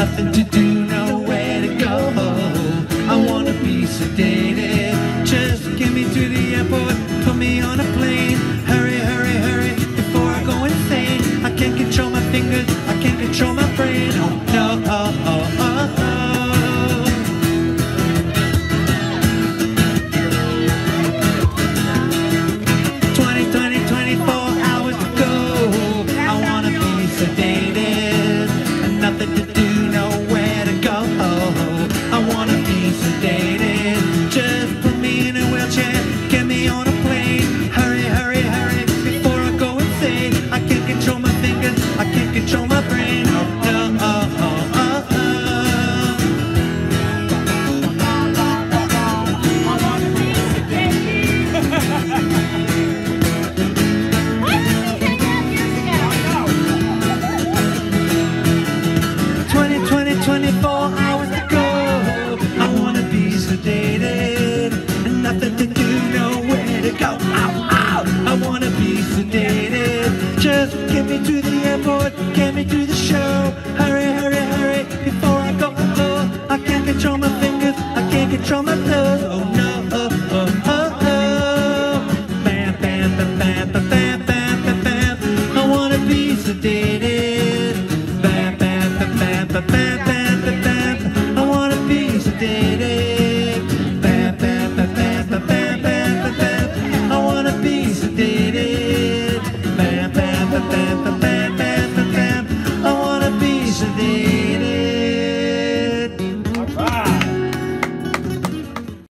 nothing to do, nowhere to go. I wanna be sedated. Just get me to the airport, put me on a plane. Can't control my brain. Oh, no, oh, oh, oh, oh. Twenty, twenty, twenty-four hours to go. I wanna be sedated nothing to do, nowhere to go. Ow, ow. I wanna be sedated. Get me to the airport, get me to the show. Hurry, hurry, hurry, before I go oh, I can't control my fingers, I can't control my toes. Oh no, oh, oh, oh, oh. Bam, bam, bam, bam, bam, bam, bam, bam. I wanna be sedated. Bam, bam, bam, bam, bam, bam, bam, bam. I wanna be sedated.